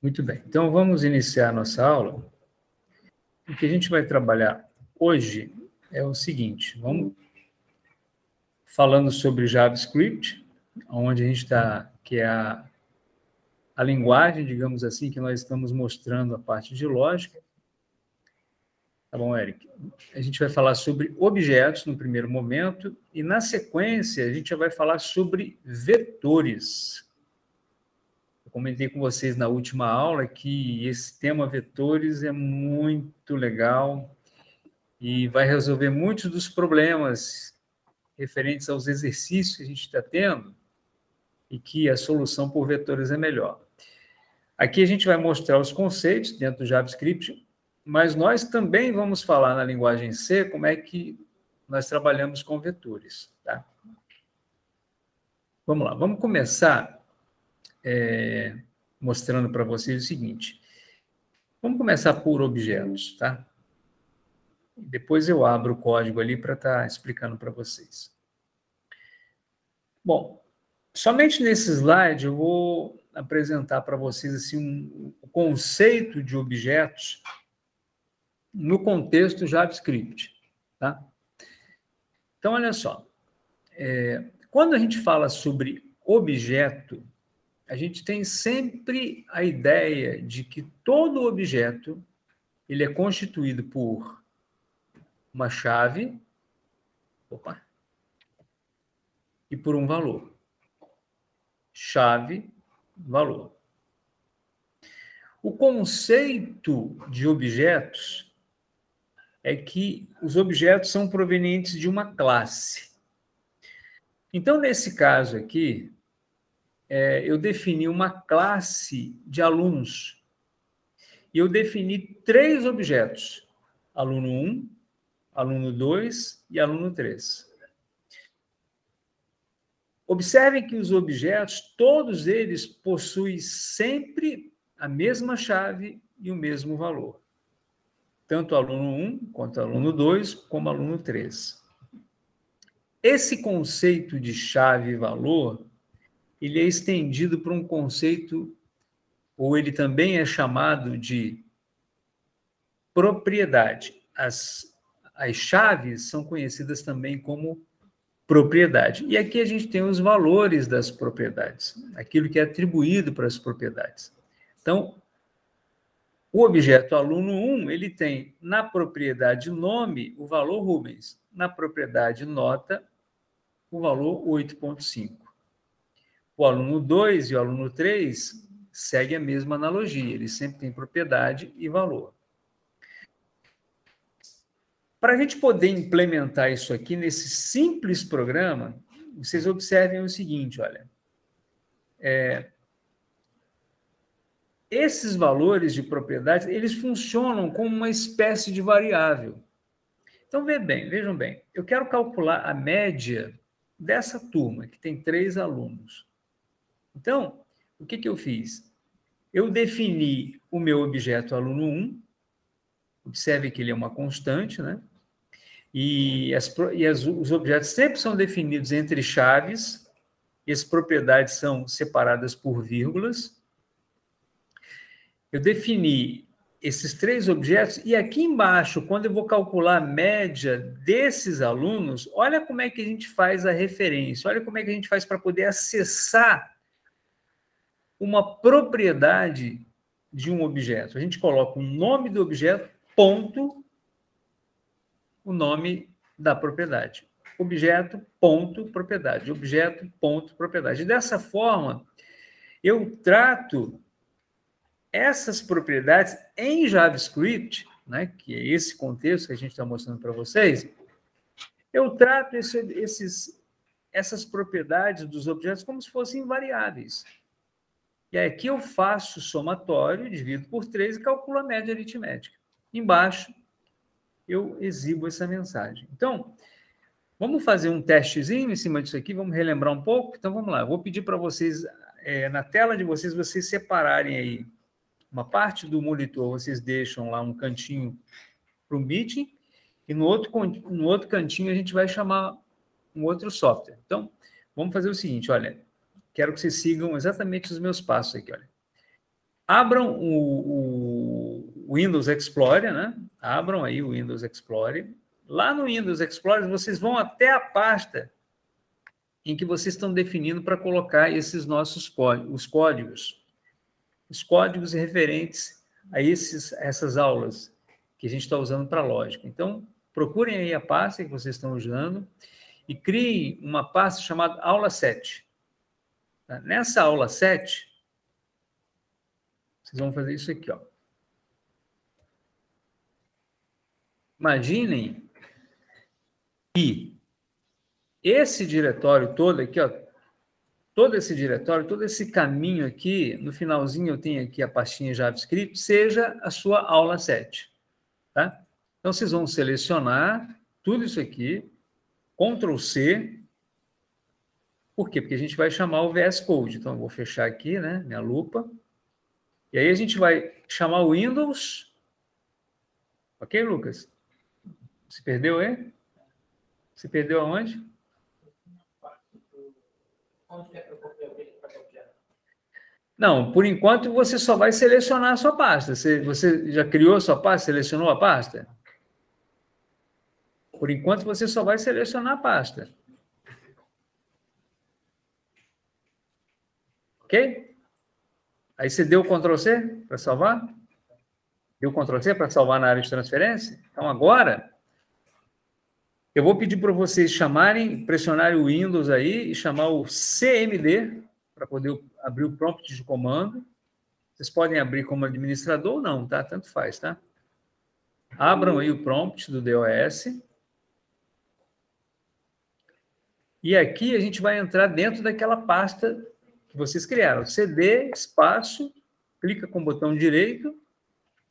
Muito bem. Então, vamos iniciar nossa aula. O que a gente vai trabalhar hoje é o seguinte: vamos falando sobre JavaScript, onde a gente está, que é a, a linguagem, digamos assim, que nós estamos mostrando a parte de lógica. Tá bom, Eric? A gente vai falar sobre objetos no primeiro momento, e na sequência a gente vai falar sobre vetores. Eu comentei com vocês na última aula que esse tema vetores é muito legal e vai resolver muitos dos problemas referentes aos exercícios que a gente está tendo e que a solução por vetores é melhor. Aqui a gente vai mostrar os conceitos dentro do JavaScript, mas nós também vamos falar na linguagem C como é que nós trabalhamos com vetores. Tá? Vamos lá, vamos começar é, mostrando para vocês o seguinte. Vamos começar por objetos, tá? Depois eu abro o código ali para estar tá explicando para vocês. Bom, somente nesse slide eu vou apresentar para vocês assim um, um conceito de objetos no contexto JavaScript, tá? Então, olha só. É, quando a gente fala sobre objeto, a gente tem sempre a ideia de que todo objeto ele é constituído por uma chave opa, e por um valor. Chave, valor. O conceito de objetos é que os objetos são provenientes de uma classe. Então, nesse caso aqui, é, eu defini uma classe de alunos. E eu defini três objetos: aluno 1, aluno 2 e aluno 3. Observem que os objetos, todos eles possuem sempre a mesma chave e o mesmo valor. Tanto aluno 1 quanto aluno 2, como aluno 3. Esse conceito de chave e valor ele é estendido para um conceito, ou ele também é chamado de propriedade. As, as chaves são conhecidas também como propriedade. E aqui a gente tem os valores das propriedades, aquilo que é atribuído para as propriedades. Então, o objeto aluno 1, ele tem na propriedade nome o valor Rubens, na propriedade nota o valor 8.5. O aluno 2 e o aluno 3 seguem a mesma analogia, eles sempre têm propriedade e valor. Para a gente poder implementar isso aqui nesse simples programa, vocês observem o seguinte, olha. É, esses valores de propriedade, eles funcionam como uma espécie de variável. Então, vejam bem, vejam bem. Eu quero calcular a média dessa turma, que tem três alunos. Então, o que, que eu fiz? Eu defini o meu objeto aluno 1, observe que ele é uma constante, né? E, as, e as, os objetos sempre são definidos entre chaves, e as propriedades são separadas por vírgulas. Eu defini esses três objetos, e aqui embaixo, quando eu vou calcular a média desses alunos, olha como é que a gente faz a referência, olha como é que a gente faz para poder acessar uma propriedade de um objeto. A gente coloca o nome do objeto, ponto, o nome da propriedade. Objeto, ponto, propriedade. Objeto, ponto, propriedade. Dessa forma, eu trato essas propriedades em JavaScript, né, que é esse contexto que a gente está mostrando para vocês, eu trato esse, esses, essas propriedades dos objetos como se fossem variáveis. E aqui eu faço somatório, divido por 3 e calculo a média aritmética. Embaixo, eu exibo essa mensagem. Então, vamos fazer um testezinho em cima disso aqui, vamos relembrar um pouco? Então, vamos lá. Eu vou pedir para vocês, é, na tela de vocês, vocês separarem aí uma parte do monitor, vocês deixam lá um cantinho para o meeting, e no outro, no outro cantinho a gente vai chamar um outro software. Então, vamos fazer o seguinte, olha, Quero que vocês sigam exatamente os meus passos aqui, olha. abram o, o, Windows Explorer, né? Abram aí o Windows Explorer. Lá no Windows Explorer, vocês vão até a pasta em que vocês estão definindo para colocar esses nossos códigos, os códigos, os códigos referentes a esses, essas aulas que a gente está usando para lógica. Então, procurem aí a pasta que vocês estão usando e criem uma pasta chamada aula 7. Tá? Nessa aula 7, vocês vão fazer isso aqui, ó. Imaginem que esse diretório todo aqui, ó, todo esse diretório, todo esse caminho aqui, no finalzinho eu tenho aqui a pastinha JavaScript, seja a sua aula 7. Tá? Então, vocês vão selecionar tudo isso aqui, Ctrl C, por quê? Porque a gente vai chamar o VS Code. Então, eu vou fechar aqui, né, minha lupa, e aí a gente vai chamar o Windows, ok, Lucas? Se perdeu, hein? Se perdeu aonde? Não, por enquanto você só vai selecionar a sua pasta. Você, você já criou a sua pasta? Selecionou a pasta? Por enquanto você só vai selecionar a pasta. Ok? Aí você deu Ctrl C para salvar? Deu Ctrl C para salvar na área de transferência? Então agora eu vou pedir para vocês chamarem, pressionarem o Windows aí e chamar o CMD para poder abrir o prompt de comando. Vocês podem abrir como administrador ou não, tá? Tanto faz, tá? Abram aí o prompt do DOS. E aqui a gente vai entrar dentro daquela pasta que vocês criaram. CD, espaço, clica com o botão direito,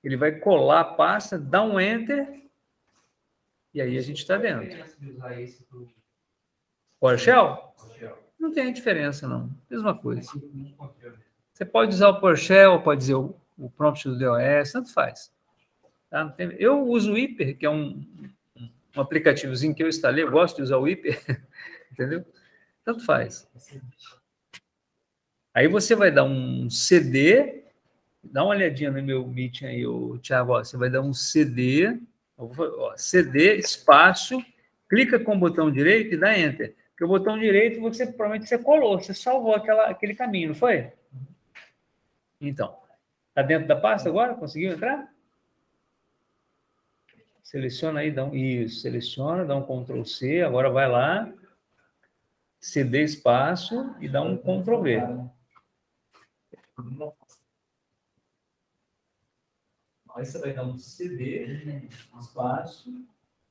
ele vai colar a pasta, dá um Enter e aí a gente está dentro. PowerShell? Não tem diferença, não. Mesma coisa. Você pode usar o PowerShell, pode dizer o, o prompt do DOS, tanto faz. Tá? Tem... Eu uso o Hyper, que é um, um aplicativozinho que eu instalei, eu gosto de usar o Hyper, entendeu? Tanto faz. Aí você vai dar um CD, dá uma olhadinha no meu meeting aí, o Thiago, você vai dar um CD Ó, CD, espaço, clica com o botão direito e dá Enter. Porque o botão direito, você provavelmente você colou, você salvou aquela, aquele caminho, não foi? Então, está dentro da pasta agora? Conseguiu entrar? Seleciona aí, dá um, isso, seleciona, dá um Ctrl C, agora vai lá, CD espaço e dá um Ctrl V. Aí você vai dar um CD, espaço,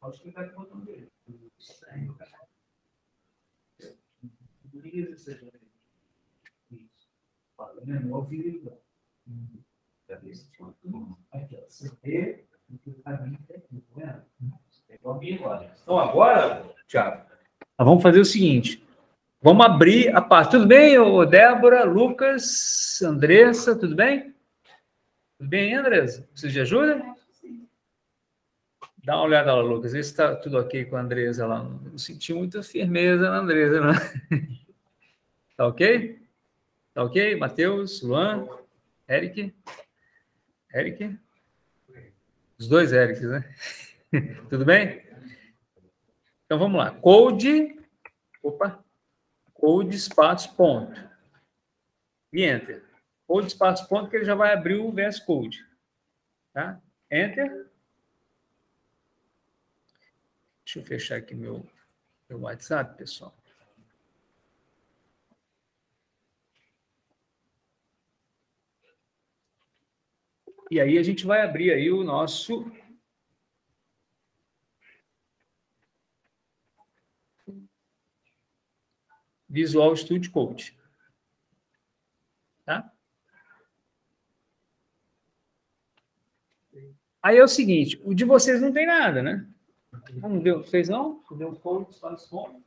pode clicar com o botão dele. Isso. Menor vírgula. Aqui, ó. CD, então, agora, Tiago, vamos fazer o seguinte. Vamos abrir a parte. Tudo bem, Débora, Lucas, Andressa, tudo bem? Tudo bem, Andresa? Precisa de ajuda? Dá uma olhada lá, Lucas. Vê se está tudo ok com a Andresa lá. Não senti muita firmeza na Andresa, não. Tá ok? Tá ok? Matheus, Luan, Eric? Eric? Os dois Erics, né? tudo bem? Então vamos lá. Code. Opa. Code espaço ponto. E enter de espaço ponto, que ele já vai abrir o VS Code. Tá? Enter. Deixa eu fechar aqui meu, meu WhatsApp, pessoal. E aí a gente vai abrir aí o nosso Visual Studio Code. Tá? Aí é o seguinte, o de vocês não tem nada, né? Não deu, vocês não? Deu code pontos.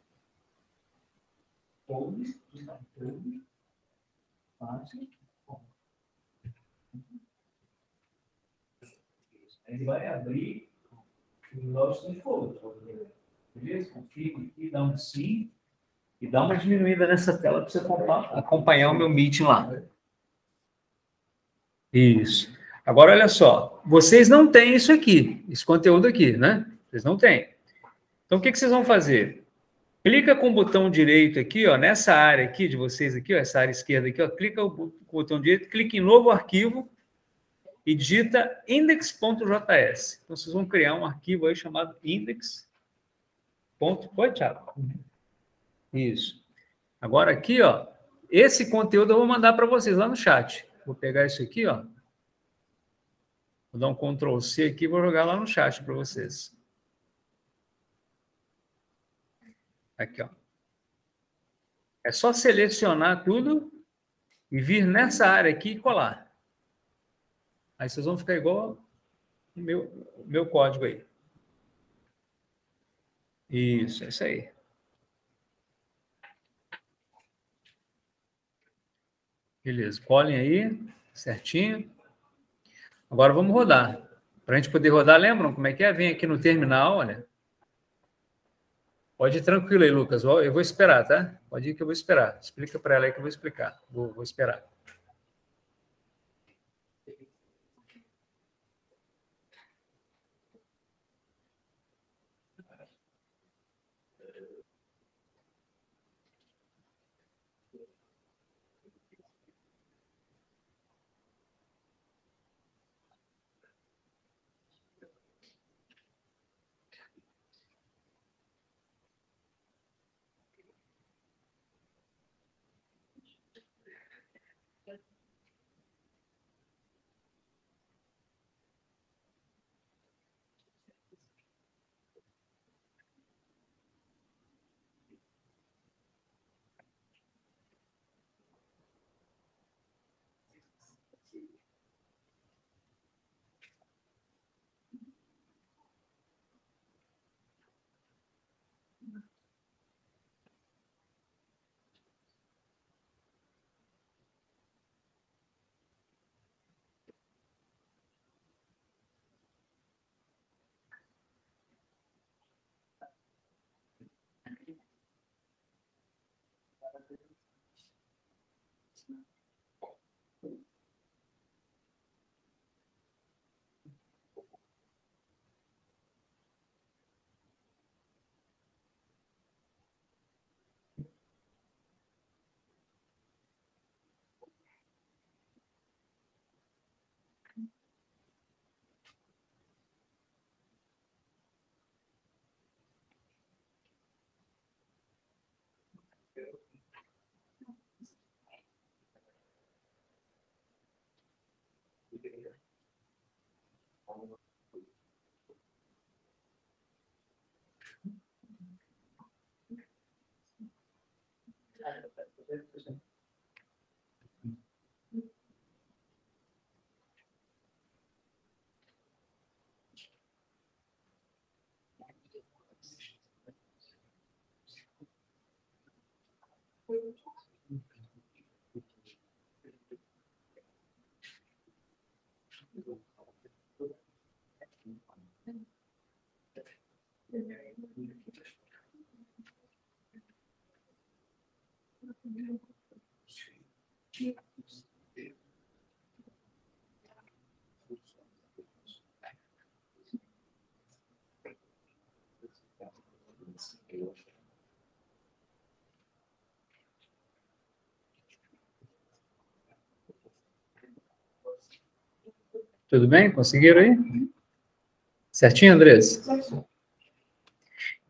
Code, Ele vai abrir o de code. Beleza? Confirma aqui, dá um sim e dá uma diminuída nessa tela para você acompanhar o meu meeting lá. Isso. Agora, olha só. Vocês não têm isso aqui, esse conteúdo aqui, né? Vocês não têm. Então, o que, que vocês vão fazer? Clica com o botão direito aqui, ó, nessa área aqui de vocês aqui, ó, essa área esquerda aqui, ó, clica com o botão direito, clica em novo arquivo e digita index.js. Então, vocês vão criar um arquivo aí chamado index. Foi, Thiago? Isso. Agora aqui, ó, esse conteúdo eu vou mandar para vocês lá no chat. Vou pegar isso aqui, ó. Vou dar um Ctrl C aqui e vou jogar lá no chat para vocês. Aqui, ó. É só selecionar tudo e vir nessa área aqui e colar. Aí vocês vão ficar igual o meu, meu código aí. Isso, é isso aí. Beleza, colhem aí, certinho. Agora vamos rodar. Para a gente poder rodar, lembram como é que é? Vem aqui no terminal, olha. Pode ir tranquilo aí, Lucas. Eu vou esperar, tá? Pode ir que eu vou esperar. Explica para ela aí que eu vou explicar. Vou, vou esperar. l'organisme. Interesting Tudo bem? Conseguiram aí? Certinho, Andrés?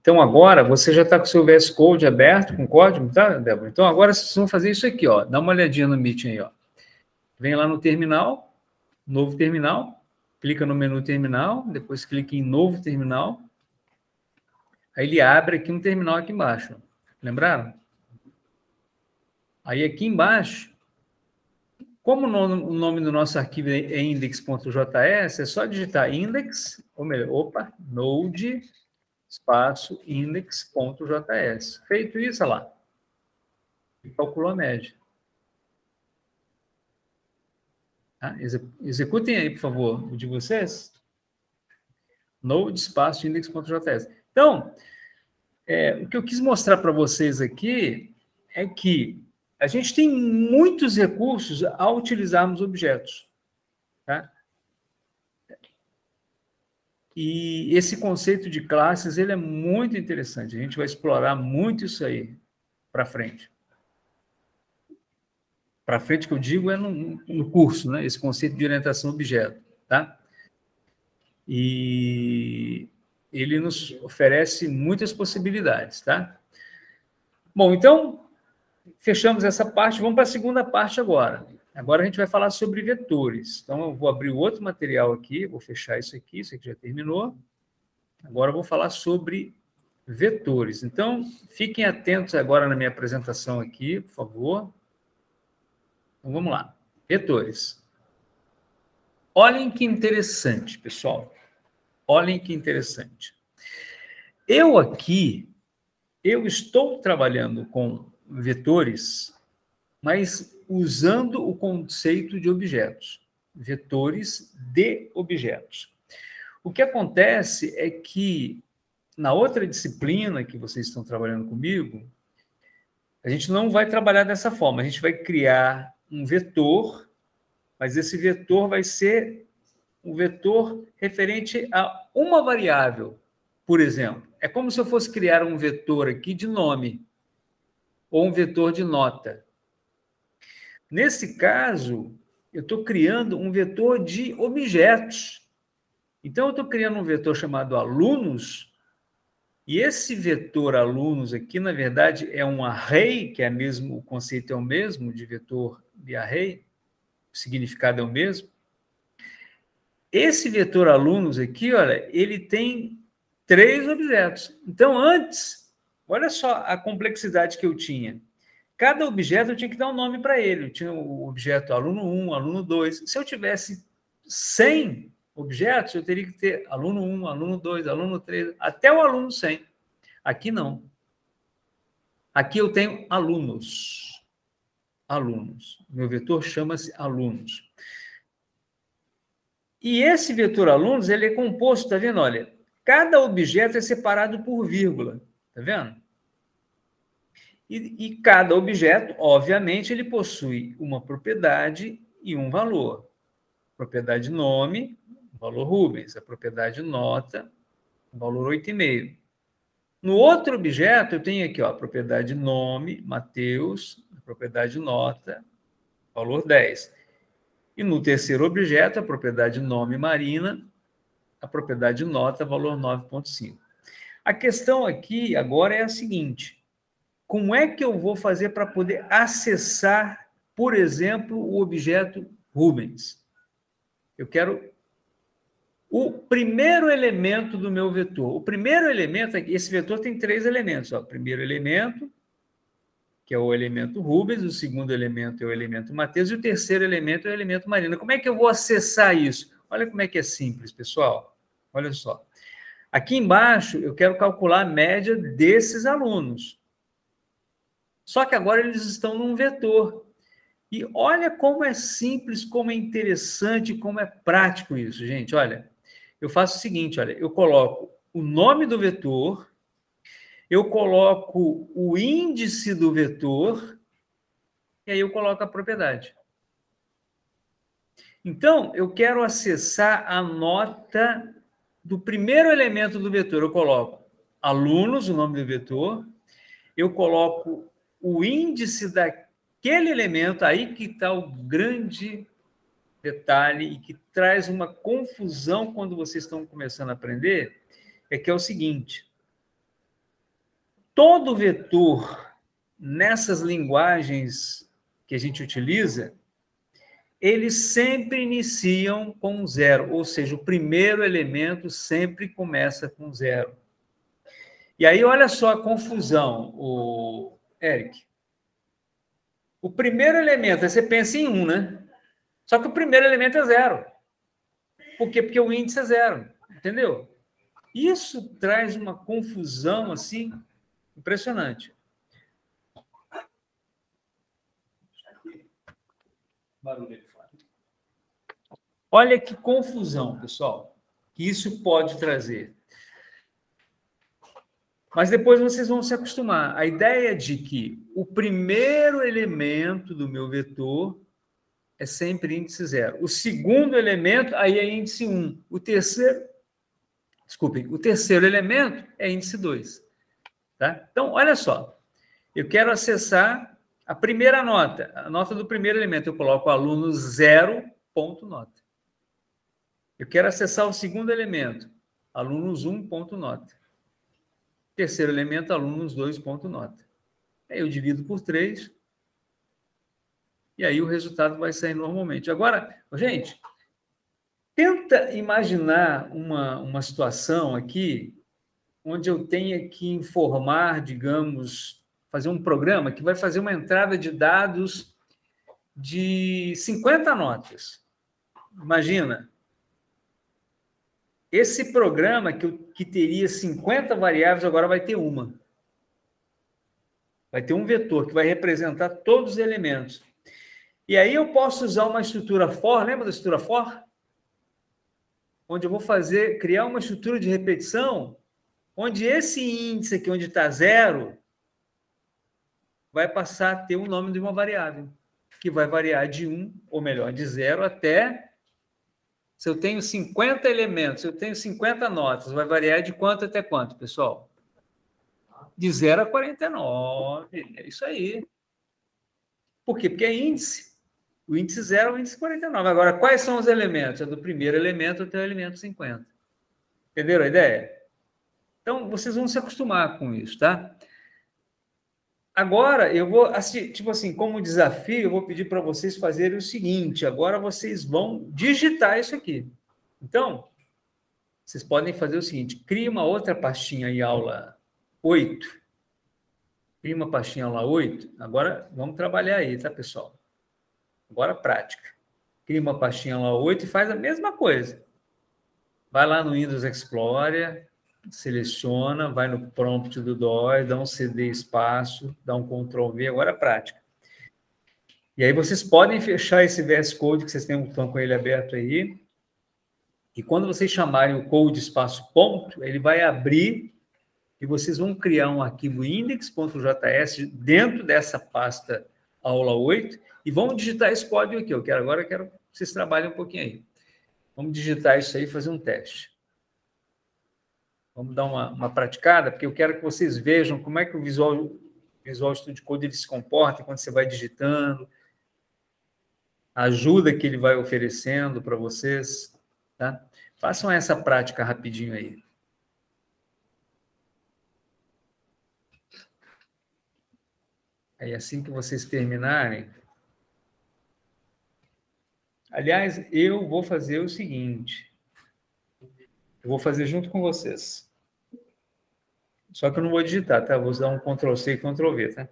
Então, agora, você já está com o seu VS Code aberto, com código, tá, Débora? Então, agora vocês vão fazer isso aqui, ó. Dá uma olhadinha no Meeting aí, ó. Vem lá no terminal, novo terminal, clica no menu terminal, depois clica em novo terminal. Aí ele abre aqui um terminal aqui embaixo. Lembraram? Aí aqui embaixo, como o nome do nosso arquivo é index.js, é só digitar index, ou melhor, opa, node, espaço, index.js. Feito isso, olha lá. E calculou a média. Tá? Executem aí, por favor, o de vocês. Node, espaço, index.js. Então, é, o que eu quis mostrar para vocês aqui é que a gente tem muitos recursos ao utilizarmos objetos. Tá? E esse conceito de classes ele é muito interessante. A gente vai explorar muito isso aí para frente. Para frente que eu digo é no, no, curso, né? Esse conceito de orientação objeto, tá? E ele nos oferece muitas possibilidades, tá? Bom, então fechamos essa parte. Vamos para a segunda parte agora. Agora a gente vai falar sobre vetores. Então, eu vou abrir outro material aqui, vou fechar isso aqui, isso aqui já terminou. Agora eu vou falar sobre vetores. Então, fiquem atentos agora na minha apresentação aqui, por favor. Então, vamos lá. Vetores. Olhem que interessante, pessoal. Olhem que interessante. Eu aqui, eu estou trabalhando com vetores, mas usando o conceito de objetos, vetores de objetos. O que acontece é que na outra disciplina que vocês estão trabalhando comigo, a gente não vai trabalhar dessa forma, a gente vai criar um vetor, mas esse vetor vai ser um vetor referente a uma variável, por exemplo. É como se eu fosse criar um vetor aqui de nome ou um vetor de nota. Nesse caso, eu estou criando um vetor de objetos. Então, eu estou criando um vetor chamado alunos, e esse vetor alunos aqui, na verdade, é um array, que é mesmo, o conceito é o mesmo, de vetor de array, o significado é o mesmo. Esse vetor alunos aqui, olha, ele tem três objetos. Então, antes, olha só a complexidade que eu tinha. Cada objeto eu tinha que dar um nome para ele. Eu tinha o objeto aluno 1, aluno 2. Se eu tivesse 100 objetos, eu teria que ter aluno 1, aluno 2, aluno 3, até o aluno 100. Aqui não. Aqui eu tenho alunos. Alunos. Meu vetor chama-se alunos. E esse vetor alunos, ele é composto, tá vendo? Olha, cada objeto é separado por vírgula, tá vendo? E, e cada objeto, obviamente, ele possui uma propriedade e um valor. Propriedade nome, valor Rubens. A propriedade nota, valor 8,5. No outro objeto, eu tenho aqui ó, a propriedade nome, Mateus, a propriedade nota, valor 10. E no terceiro objeto, a propriedade nome Marina, a propriedade nota, valor 9,5. A questão aqui agora é a seguinte: como é que eu vou fazer para poder acessar, por exemplo, o objeto Rubens? Eu quero o primeiro elemento do meu vetor. O primeiro elemento, esse vetor tem três elementos. O primeiro elemento, que é o elemento Rubens, o segundo elemento é o elemento Mateus, e o terceiro elemento é o elemento Marina. Como é que eu vou acessar isso? Olha como é que é simples, pessoal. Olha só. Aqui embaixo, eu quero calcular a média desses alunos. Só que agora eles estão num vetor. E olha como é simples, como é interessante, como é prático isso, gente. Olha, eu faço o seguinte, olha, eu coloco o nome do vetor, eu coloco o índice do vetor e aí eu coloco a propriedade. Então, eu quero acessar a nota do primeiro elemento do vetor. Eu coloco alunos, o nome do vetor, eu coloco o índice daquele elemento, aí que está o grande detalhe e que traz uma confusão quando vocês estão começando a aprender, é que é o seguinte: todo vetor nessas linguagens que a gente utiliza, eles sempre iniciam com zero, ou seja, o primeiro elemento sempre começa com zero. E aí, olha só a confusão. O, Eric? O primeiro elemento, você pensa em um, né? Só que o primeiro elemento é zero. Por quê? Porque o índice é zero. Entendeu? Isso traz uma confusão assim impressionante. Olha que confusão, pessoal, que isso pode trazer. Mas depois vocês vão se acostumar. A ideia de que o primeiro elemento do meu vetor é sempre índice zero. O segundo elemento, aí é índice 1. O terceiro, desculpem, o terceiro elemento é índice 2. Tá? Então, olha só. Eu quero acessar a primeira nota, a nota do primeiro elemento. Eu coloco aluno zero, ponto nota. Eu quero acessar o segundo elemento, alunos 1, ponto nota. Terceiro elemento, alunos 2, ponto nota. Aí eu divido por 3, e aí o resultado vai sair normalmente. Agora, gente, tenta imaginar uma, uma situação aqui onde eu tenha que informar, digamos, fazer um programa que vai fazer uma entrada de dados de 50 notas. Imagina. Esse programa que, que teria 50 variáveis agora vai ter uma. Vai ter um vetor que vai representar todos os elementos. E aí eu posso usar uma estrutura for, lembra da estrutura for? Onde eu vou fazer, criar uma estrutura de repetição, onde esse índice aqui, onde está zero, vai passar a ter o nome de uma variável, que vai variar de 1, ou melhor, de 0 até. Se eu tenho 50 elementos, eu tenho 50 notas, vai variar de quanto até quanto, pessoal? De 0 a 49. É isso aí. Por quê? Porque é índice. O índice zero é o índice 49. Agora, quais são os elementos? É do primeiro elemento até o elemento 50. Entenderam a ideia? Então, vocês vão se acostumar com isso, tá? Agora, eu vou, assim, tipo assim, como desafio, eu vou pedir para vocês fazerem o seguinte: agora vocês vão digitar isso aqui. Então, vocês podem fazer o seguinte: cria uma outra pastinha aí, aula 8. Cria uma pastinha aula 8. Agora, vamos trabalhar aí, tá, pessoal? Agora prática. Cria uma pastinha lá 8 e faz a mesma coisa. Vai lá no Windows Explorer, seleciona, vai no prompt do DOI, dá um CD espaço, dá um Ctrl V, agora prática. E aí vocês podem fechar esse VS Code que vocês têm, estão com ele aberto aí. E quando vocês chamarem o code espaço ponto, ele vai abrir e vocês vão criar um arquivo index.js dentro dessa pasta aula 8 e vamos digitar esse código aqui. Eu quero agora, eu quero que vocês trabalhem um pouquinho aí. Vamos digitar isso aí e fazer um teste. Vamos dar uma, uma praticada, porque eu quero que vocês vejam como é que o Visual, Visual Studio Code ele se comporta quando você vai digitando, a ajuda que ele vai oferecendo para vocês. Tá? Façam essa prática rapidinho aí. Aí, assim que vocês terminarem, Aliás, eu vou fazer o seguinte. Eu vou fazer junto com vocês. Só que eu não vou digitar, tá? vou dar um Ctrl C e Ctrl V, tá?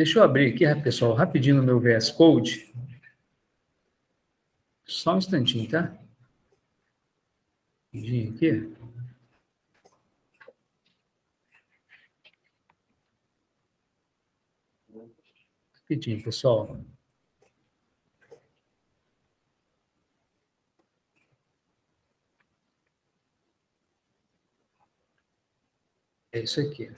Deixa eu abrir aqui, pessoal, rapidinho no meu VS Code. Só um instantinho, tá? Rapidinho aqui. Rapidinho, pessoal. É isso aqui.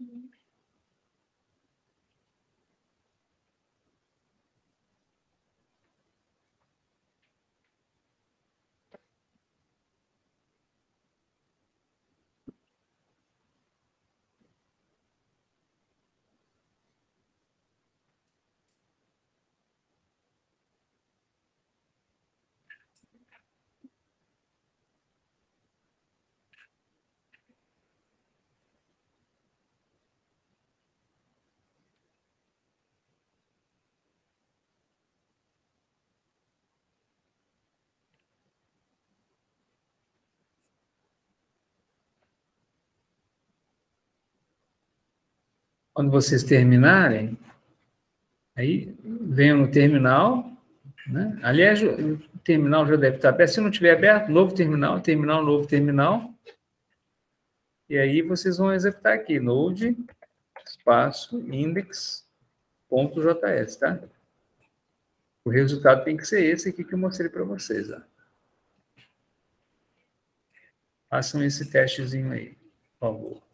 Mm-hmm. Quando vocês terminarem, aí venham no terminal, né? Aliás, o terminal já deve estar aberto. Se não tiver aberto, novo terminal, terminal, novo terminal. E aí vocês vão executar aqui, node, espaço, index.js, tá? O resultado tem que ser esse aqui que eu mostrei para vocês, ó. Façam esse testezinho aí, por favor.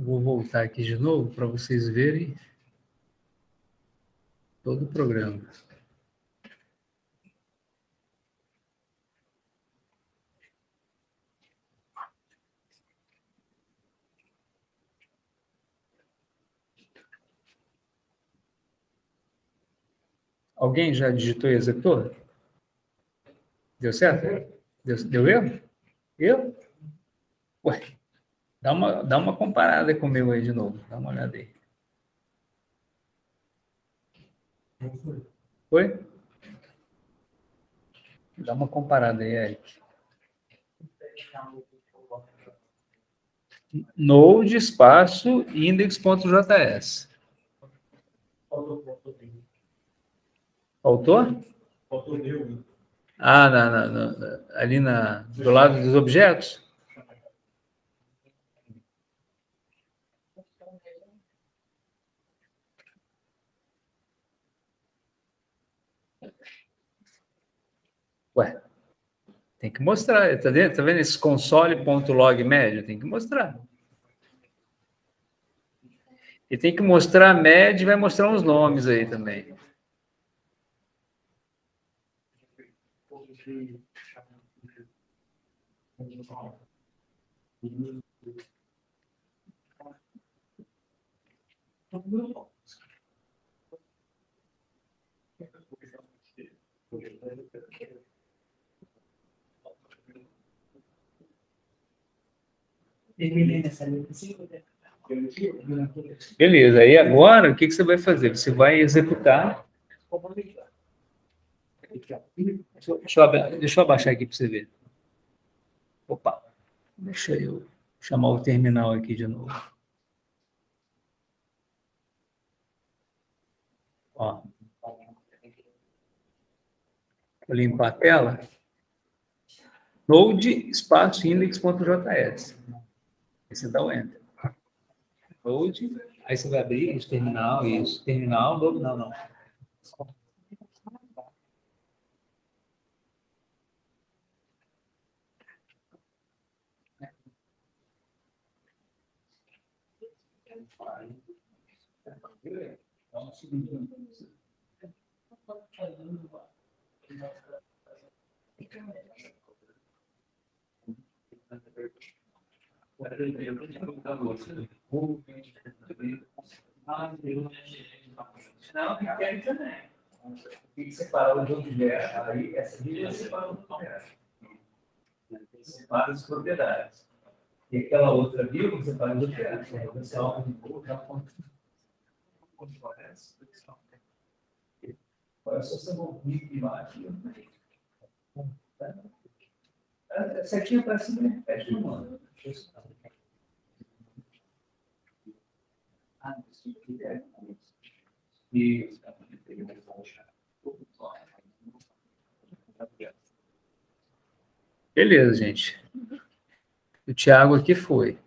Vou voltar aqui de novo para vocês verem todo o programa. Alguém já digitou e executou? Deu certo? Deu, deu erro? Eu? Ué, dá uma, dá uma comparada comigo aí de novo. Dá uma olhada aí. Foi? Dá uma comparada aí, Eric. Node espaço index.js. Faltou? Faltou meu. Ah, na, na, na, ali na, do lado dos objetos? Ué, tem que mostrar, tá vendo, tá vendo esse console.log médio? Tem que mostrar. E tem que mostrar a média e vai mostrar uns nomes aí também. Beleza, aí agora o que, que você vai fazer? Você vai executar. Deixa eu, deixa eu abaixar aqui para você ver. Opa, deixa eu chamar o terminal aqui de novo. Ó. Vou limpar a tela. Node espaço index.js. Aí você dá o enter. Node, aí você vai abrir esse terminal, isso, terminal, não, não. Não, quer também. Tem que separar os objetos. Aí, essa região separa os objetos. Separa as propriedades. E aquela outra vírgula separa os objetos. Então, pessoal, Olha só essa bombinha de imagem. Essa aqui aparece no repete no mano. Beleza, gente. O Thiago aqui foi.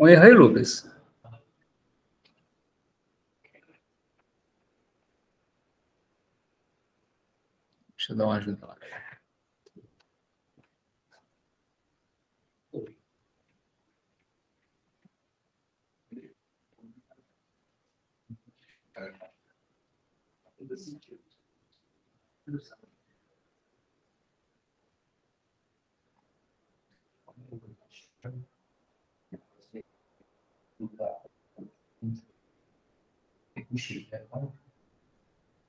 Um erro aí, Lucas. Deixa eu dar uma ajuda lá. Cochete.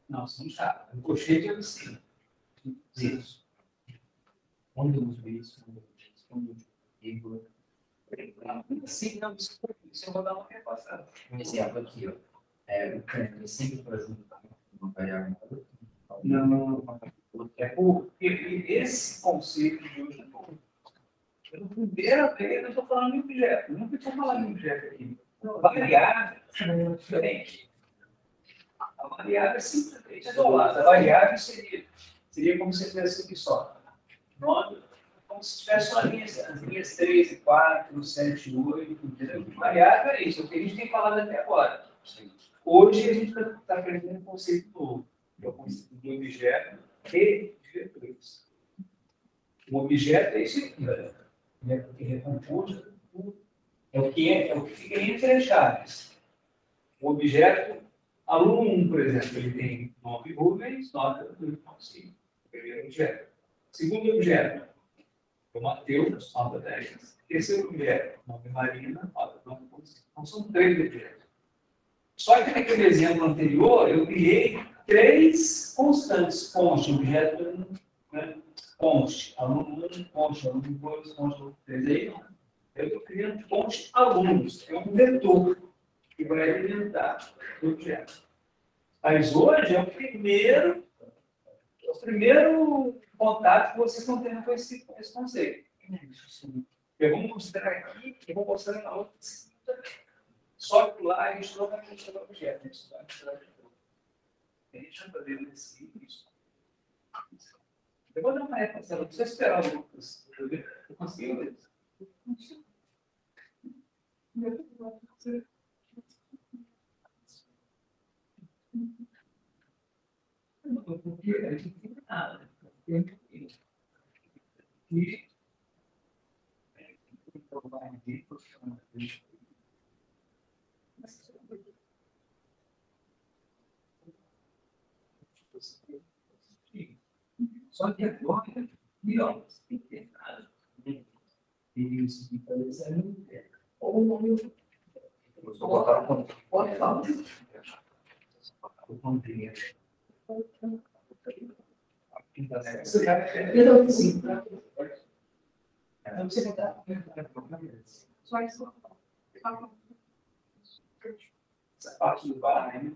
Não, não sabe. O cochete é assim. Isso. Onde eu uso isso? Onde eu uso Sim, não, desculpa. Isso eu vou dar uma repassada. Um exemplo aqui, ó. É, o sempre para juntar uma variável Não, não, não. É porque esse conceito de hoje é Pela primeira vez eu estou falando de objeto. Nunca tinha falado de objeto aqui. Variável é diferente. A variável é simplesmente isolada. A variável seria, seria como se tivesse aqui só. Nome, como se tivesse só linhas, as linhas 3, 4, 7, 8, entendeu? Variável é isso, é o que a gente tem falado até agora. Hoje a gente está tá aprendendo um conceito novo, que é o conceito do objeto e diretores. O objeto é isso aqui, olha. É o que recompôs, é o que, é, é o que fica entre as chaves. O objeto, aluno 1, por exemplo, ele tem 9 Rubens, nota 2.5. Primeiro objeto. Segundo objeto, o Mateus, nota 10. Terceiro objeto, nome Marina, nota 9.5. Então são três objetos. Só que naquele exemplo anterior, eu criei três constantes, conste, objeto 1, né? conste, aluno 1, conste, aluno 2, conste, aluno 3. Aí não. Eu estou criando conste alunos. É um vetor que vai alimentar o objeto. Mas hoje é o primeiro, é o primeiro contato que vocês estão tendo com esse, com esse conceito. Eu vou mostrar aqui e vou mostrar na outra. Só que lá a gente não vai mostrar o objeto, a gente vai mostrar de novo. A gente vai fazer esse isso. Vou dar uma época, não precisa esperar o Lucas. Eu consigo isso. Porque a gente tem nada. Só que agora, pior, tem que ter nada. E isso talvez é muito Ou não, eu vou botar o Pode falar. O vai. Eu sim. Então você vai dar. Só isso. Essa parte do bar, né?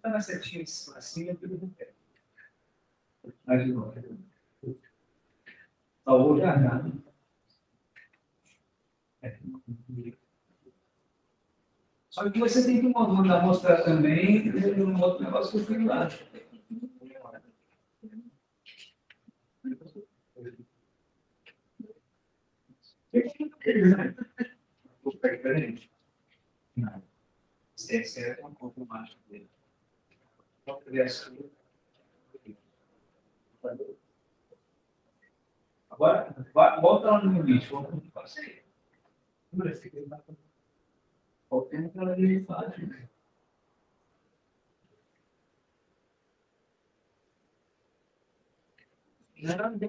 botar na setinha assim e tudo no pé. Mais de novo. Salvou já nada. Só que você tem que mandar mostrar também um outro negócio que eu fui lá. Diferente. Não. Esse é um pouco mais dele. Agora, volta lá no limite. Vamos fazer. Voltando para ele fácil. Não, não tem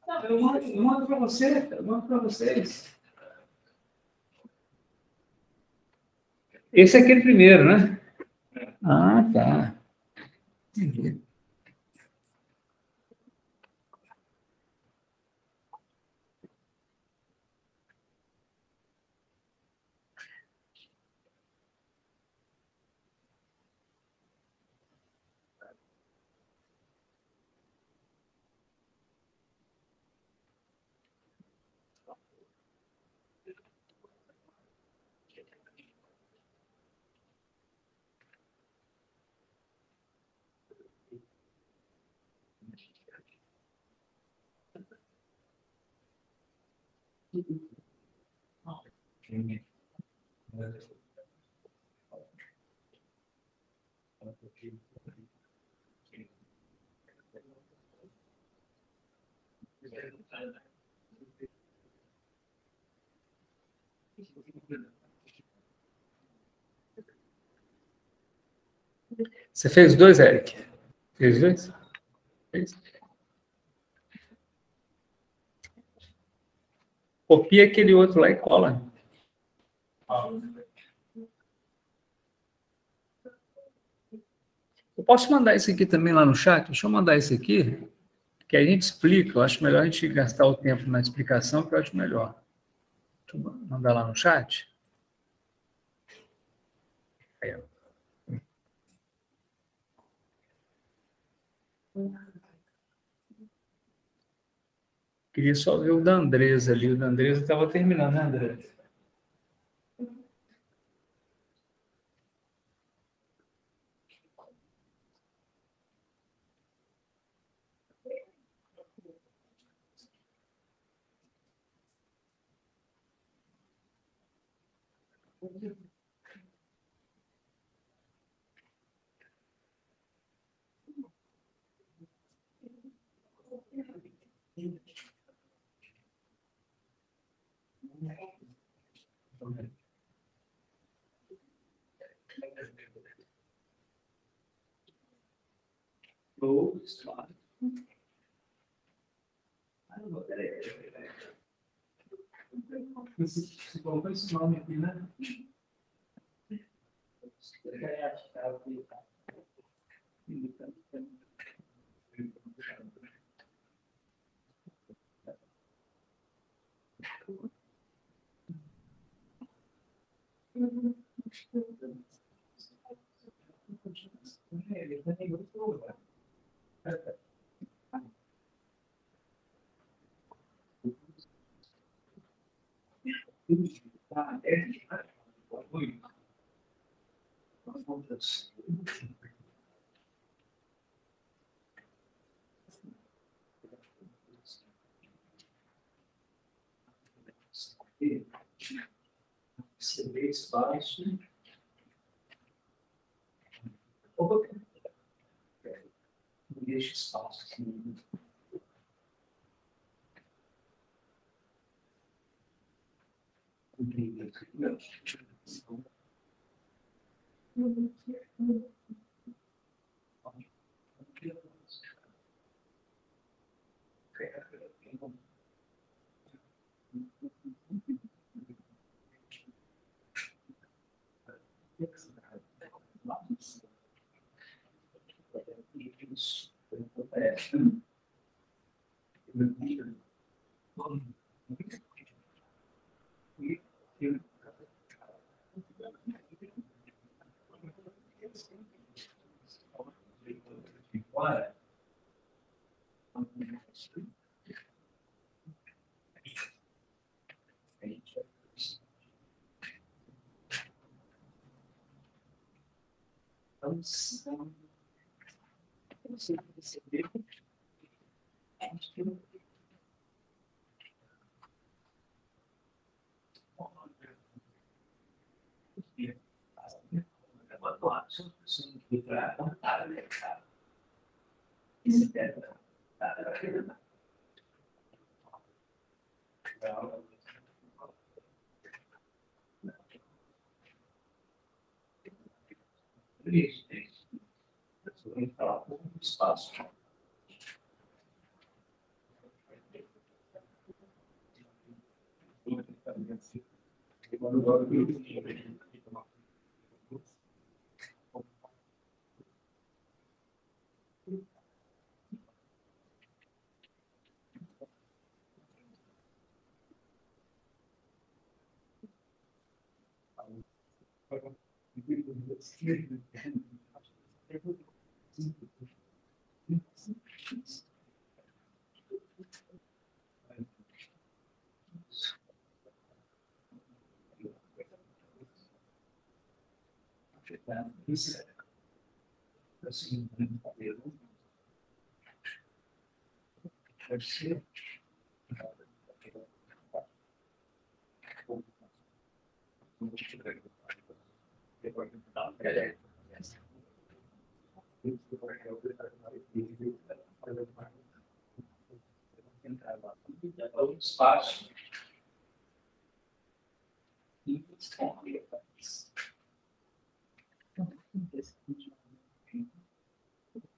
Não, eu mando, eu mando para você, eu mando para vocês. Esse é aquele primeiro, né? Ah, tá. Entendi. Você fez dois, Eric? Fez dois? Fez. Copia aquele outro lá e cola. Eu posso mandar isso aqui também lá no chat? Deixa eu mandar isso aqui, que a gente explica. Eu acho melhor a gente gastar o tempo na explicação, que eu acho melhor. Deixa eu mandar lá no chat. Aí, ó. Queria só ver o da Andresa ali. O da Andresa estava terminando, né, Andresa? Close. I don't know that is. Você colocou esse nome aqui, né? Receber espaço. Opa. Deixa espaço. Assim. What? Vamos. Vamos receber. Acho que Três, três. Eu vou pouco do espaço. Isso é seguinte, pode ser o espaço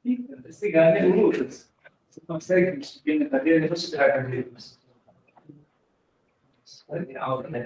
Investigar, né, Lucas? Você consegue subir na cadeira? Eu vou subir a cadeira. Legal, né?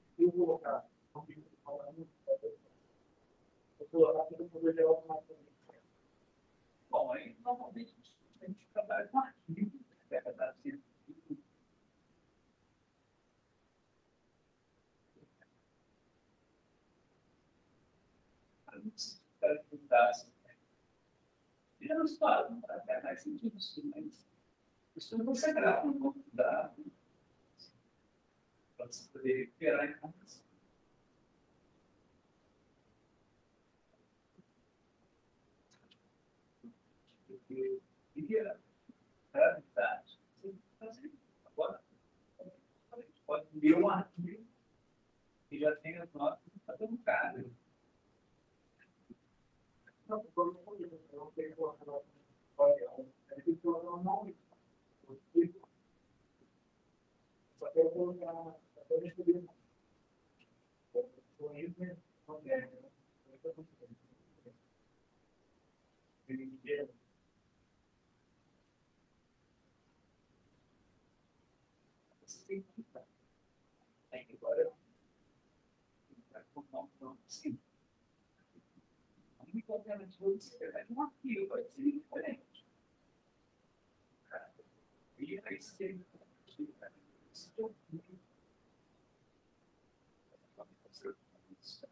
vou colocar. Bom, aí normalmente a gente trabalha com arquivo, né? Para ajudar já não fala, até mais sentido sim, mas isso não você grava um pouco da para você poder recuperar a informação. Porque vira gravidade. Agora, a gente pode ler um arquivo que já tem as notas está dando cara. Não, não tem relação é que normalmente. Só que eu vou descobrir. Com isso, não é. Agora, sim. Única alternativa de você vai um arquivo, vai ser diferente. E aí você complexos, experiências. Esse aqui,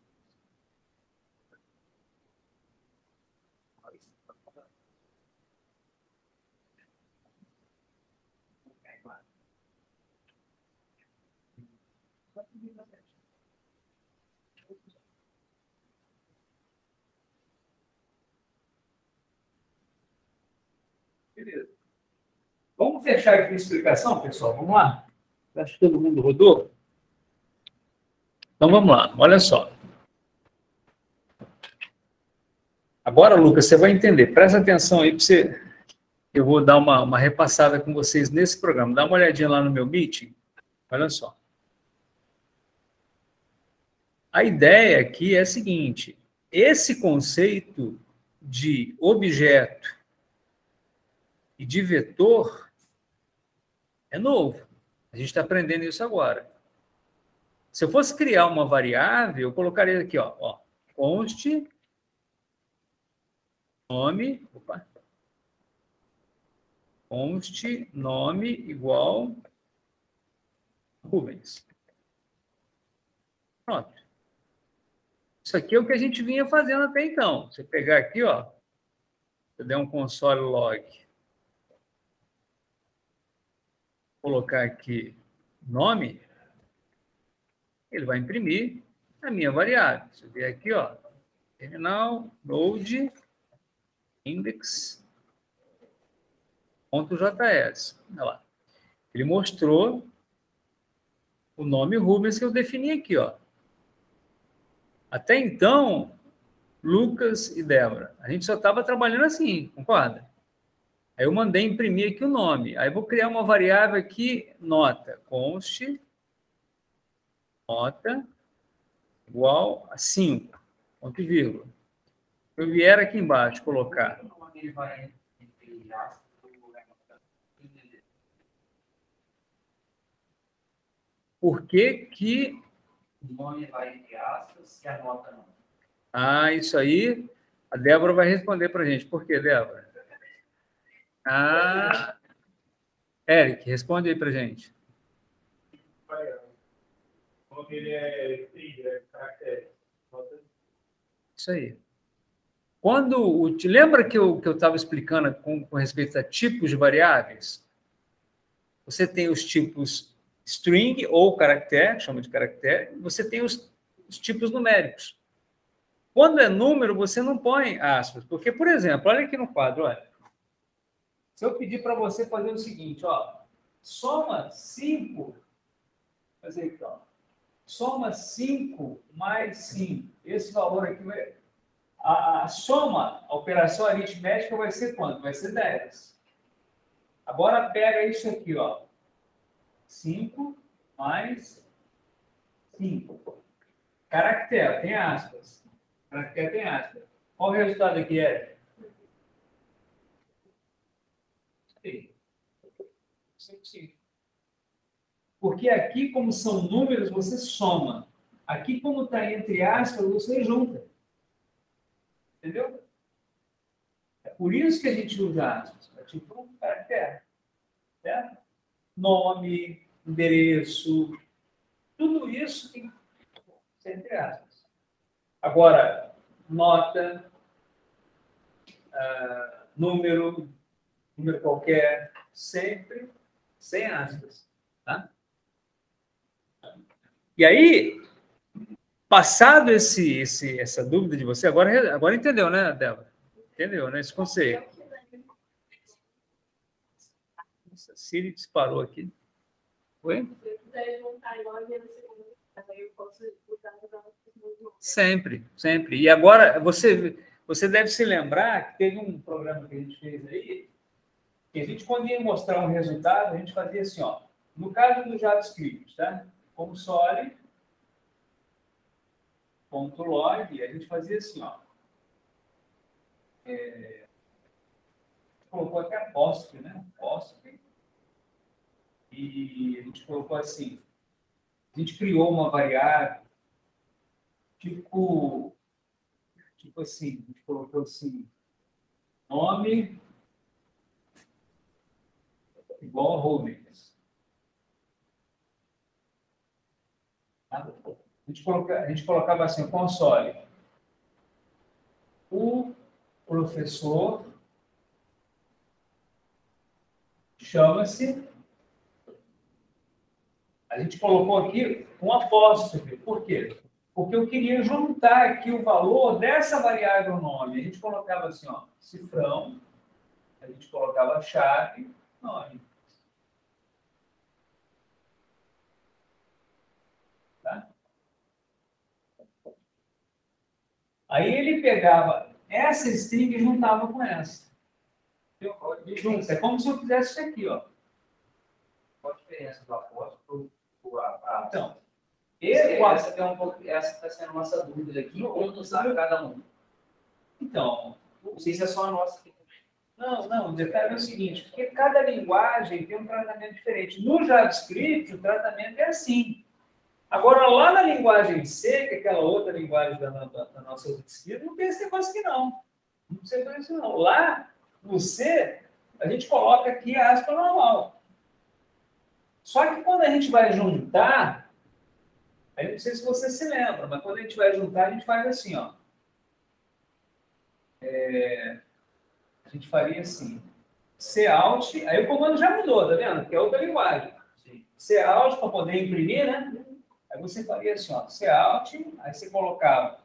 Beleza. Vamos fechar aqui a explicação, pessoal? Vamos lá? Acho que todo mundo rodou. Então vamos lá, olha só. Agora, Lucas, você vai entender. Presta atenção aí para você Eu vou dar uma, uma repassada com vocês nesse programa. Dá uma olhadinha lá no meu meeting. Olha só. A ideia aqui é a seguinte: esse conceito de objeto e de vetor é novo. A gente está aprendendo isso agora. Se eu fosse criar uma variável, eu colocaria aqui, ó, ó const nome, opa, nome igual Rubens. Pronto. Isso aqui é o que a gente vinha fazendo até então. Você pegar aqui, ó, eu der um console log, colocar aqui nome, ele vai imprimir a minha variável. Você vê aqui, ó, terminal, node, index, ponto .js. Olha lá. Ele mostrou o nome Rubens que eu defini aqui, ó. Até então, Lucas e Débora, a gente só estava trabalhando assim, concorda? Aí eu mandei imprimir aqui o nome. Aí vou criar uma variável aqui, nota, const, nota, igual a 5, ponto e vírgula. Eu vier aqui embaixo colocar. Por que que? Ah, isso aí. A Débora vai responder para a gente. Por quê, Débora? Ah, Eric, responde aí para gente. Isso aí. Quando te lembra que eu que eu estava explicando com, com respeito a tipos de variáveis? Você tem os tipos string ou caractere, chama de caractere, você tem os, os tipos numéricos. Quando é número, você não põe aspas, porque, por exemplo, olha aqui no quadro, olha. Se eu pedir para você fazer o seguinte, ó, soma 5, fazer aqui, ó, soma 5 mais 5, esse valor aqui vai, a, a, soma, a operação aritmética vai ser quanto? Vai ser 10. Agora pega isso aqui, ó, 5 mais 5. Caractere, tem aspas. Caractere tem aspas. Qual o resultado aqui é? Porque aqui, como são números, você soma. Aqui, como está entre aspas, você junta. Entendeu? É por isso que a gente usa aspas. Tipo um caractere. Nome, endereço, tudo isso tem entre aspas. Agora, nota, uh, número, número qualquer, sempre sem aspas. Tá? E aí, passado esse, esse, essa dúvida de você, agora, agora entendeu, né, Débora? Entendeu, né? Esse conceito. Nossa, Siri disparou aqui. Oi? Sempre, sempre. E agora, você, você deve se lembrar que teve um programa que a gente fez aí, que a gente, quando ia mostrar um resultado, a gente fazia assim, ó. No caso do JavaScript, tá? Console, ponto log, a gente fazia assim, ó. É, colocou até apóstrofe, né? Apóstrofe e a gente colocou assim, a gente criou uma variável, tipo, tipo assim, a gente colocou assim, nome igual a. Tá? A gente, coloca, a gente colocava assim, console. O professor chama-se a gente colocou aqui um apóstrofe. Por quê? Porque eu queria juntar aqui o valor dessa variável nome. A gente colocava assim, ó, cifrão, a gente colocava chave, nome. Tá? Aí ele pegava essa string e juntava com essa. Junta. É como se eu fizesse isso aqui, ó. Qual a diferença do apóstolo para Então, esse, essa é um pouco, está sendo a nossa dúvida aqui, tu sabe cada um. então, Não sei se é só a nossa aqui. Não, não, o detalhe é o seguinte, porque cada linguagem tem um tratamento diferente. No JavaScript, o tratamento é assim. Agora, lá na linguagem C, que é aquela outra linguagem da, da, da nossa outra escrita, não tem esse negócio aqui, não. Não precisa fazer isso, não. Lá, no C, a gente coloca aqui a aspa normal. Só que quando a gente vai juntar, aí não sei se você se lembra, mas quando a gente vai juntar, a gente faz assim, ó. É, a gente faria assim. C alt, aí o comando já mudou, tá vendo? Que é outra linguagem. C alt para poder imprimir, né? Aí você faria assim, ó, C alt, aí você colocava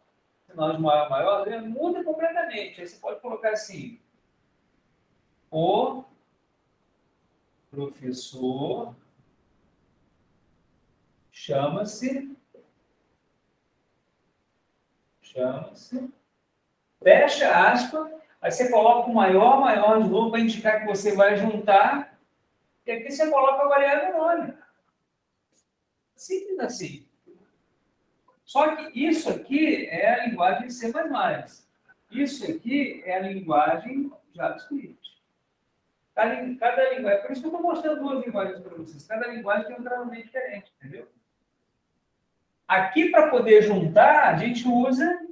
sinal de maior, maior, né? muda completamente. Aí você pode colocar assim, o professor chama-se chama-se fecha aspa, aí você coloca o maior, maior de novo para indicar que você vai juntar, e aqui você coloca a variável nome. Simples assim. Só que isso aqui é a linguagem C++. Isso aqui é a linguagem JavaScript. Cada, cada linguagem, por isso que eu estou mostrando duas linguagens para vocês. Cada linguagem tem um tratamento diferente, entendeu? Aqui, para poder juntar, a gente usa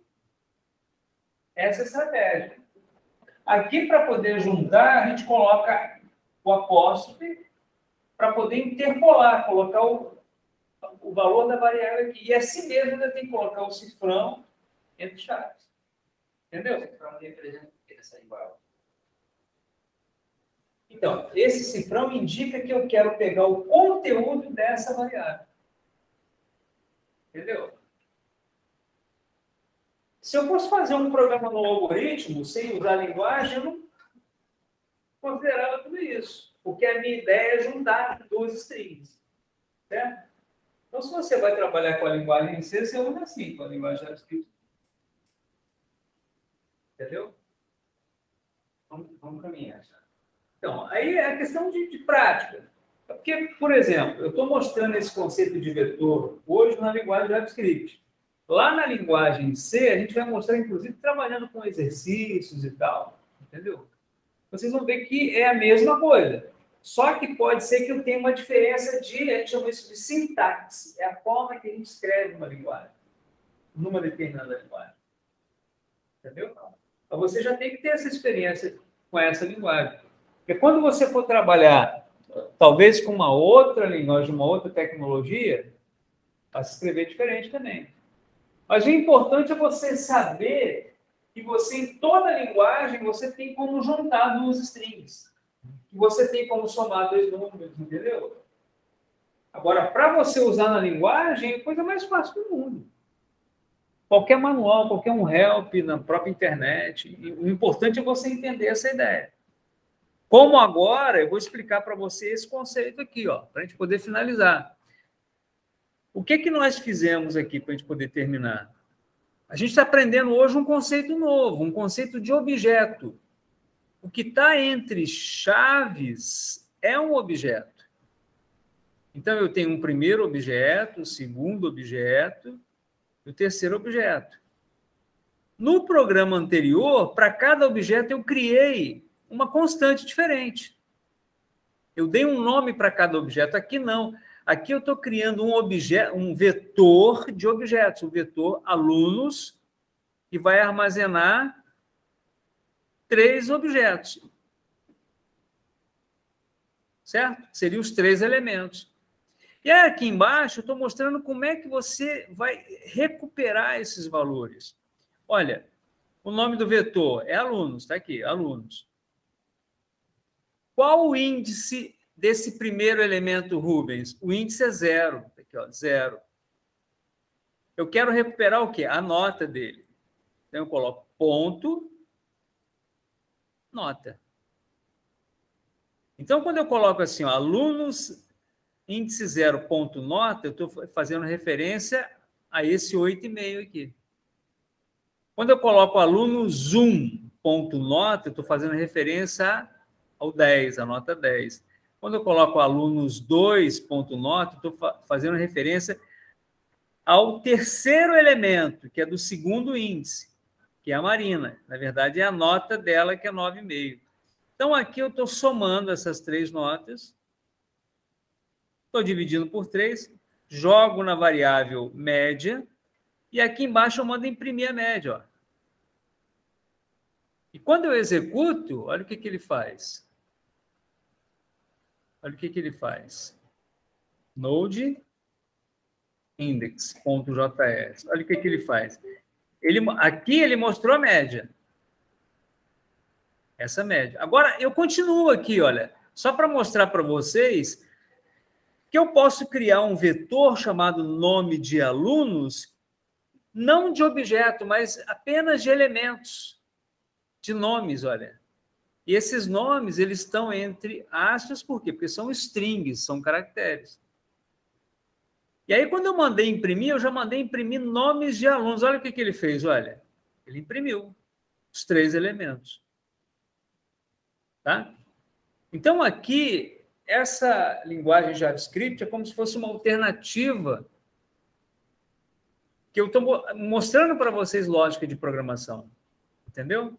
essa estratégia. Aqui, para poder juntar, a gente coloca o apóstrofe para poder interpolar, colocar o, o valor da variável aqui. E assim mesmo ainda tem que colocar o cifrão entre chaves. Entendeu? O cifrão representa essa igual. Então, esse cifrão indica que eu quero pegar o conteúdo dessa variável. Entendeu? Se eu fosse fazer um programa no algoritmo sem usar linguagem, eu não considerava tudo isso. Porque a minha ideia é juntar duas strings. Certo? Então, se você vai trabalhar com a linguagem em C, você usa assim, com a linguagem JavaScript. Entendeu? Vamos, vamos caminhar. Então, aí é a questão de, de prática. Porque, por exemplo, eu estou mostrando esse conceito de vetor hoje na linguagem JavaScript. Lá na linguagem C, a gente vai mostrar, inclusive, trabalhando com exercícios e tal. Entendeu? Vocês vão ver que é a mesma coisa. Só que pode ser que eu tenha uma diferença de, a gente chama isso de sintaxe. É a forma que a gente escreve uma linguagem. Numa determinada linguagem. Entendeu? Então, você já tem que ter essa experiência com essa linguagem. Porque quando você for trabalhar, talvez com uma outra linguagem, uma outra tecnologia, vai se escrever diferente também. Mas o importante é você saber que você, em toda linguagem, você tem como juntar duas strings. Que você tem como somar dois números, entendeu? Agora, para você usar na linguagem, é a coisa mais fácil do mundo. Qualquer manual, qualquer um help na própria internet. O importante é você entender essa ideia. Como agora, eu vou explicar para você esse conceito aqui, ó, para a gente poder finalizar. O que, que nós fizemos aqui para a gente poder terminar? A gente está aprendendo hoje um conceito novo, um conceito de objeto. O que está entre chaves é um objeto. Então, eu tenho um primeiro objeto, um segundo objeto e o terceiro objeto. No programa anterior, para cada objeto, eu criei uma constante diferente. Eu dei um nome para cada objeto. Aqui não. Aqui eu estou criando um objeto, um vetor de objetos, o um vetor alunos, que vai armazenar três objetos. Certo? Seriam os três elementos. E aí, aqui embaixo, eu estou mostrando como é que você vai recuperar esses valores. Olha, o nome do vetor é alunos, está aqui, alunos. Qual o índice desse primeiro elemento, Rubens? O índice é zero. Aqui, ó, zero. Eu quero recuperar o quê? A nota dele. Então, eu coloco ponto, nota. Então, quando eu coloco assim, ó, alunos, índice zero, ponto, nota, eu estou fazendo referência a esse 8,5 aqui. Quando eu coloco aluno zoom, ponto, nota, eu estou fazendo referência ao 10, a nota 10. Quando eu coloco alunos 2 ponto nota, estou fazendo referência ao terceiro elemento, que é do segundo índice, que é a Marina. Na verdade, é a nota dela, que é 9,5. Então, aqui eu estou somando essas três notas, estou dividindo por três, jogo na variável média, e aqui embaixo eu mando imprimir a média. Ó. E quando eu executo, olha o que, que ele faz. Olha o que, que ele faz. Node index.js. Olha o que, que ele faz. Ele, aqui ele mostrou a média. Essa média. Agora, eu continuo aqui, olha, só para mostrar para vocês que eu posso criar um vetor chamado nome de alunos, não de objeto, mas apenas de elementos, de nomes, olha. E esses nomes, eles estão entre aspas, por quê? Porque são strings, são caracteres. E aí, quando eu mandei imprimir, eu já mandei imprimir nomes de alunos. Olha o que, que ele fez, olha. Ele imprimiu os três elementos. Tá? Então, aqui, essa linguagem JavaScript é como se fosse uma alternativa que eu estou mostrando para vocês lógica de programação. Entendeu?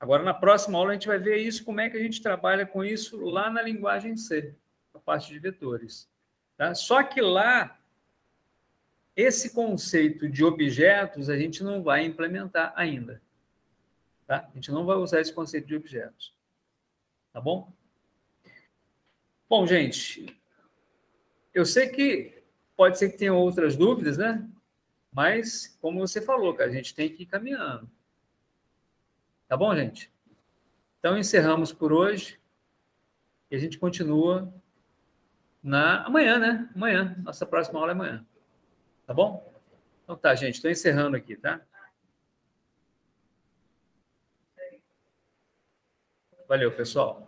Agora, na próxima aula, a gente vai ver isso, como é que a gente trabalha com isso lá na linguagem C, a parte de vetores. Tá? Só que lá, esse conceito de objetos a gente não vai implementar ainda. Tá? A gente não vai usar esse conceito de objetos. Tá bom? Bom, gente, eu sei que pode ser que tenha outras dúvidas, né? Mas, como você falou, cara, a gente tem que ir caminhando. Tá bom, gente? Então, encerramos por hoje e a gente continua na amanhã, né? Amanhã. Nossa próxima aula é amanhã. Tá bom? Então tá, gente. Estou encerrando aqui, tá? Valeu, pessoal.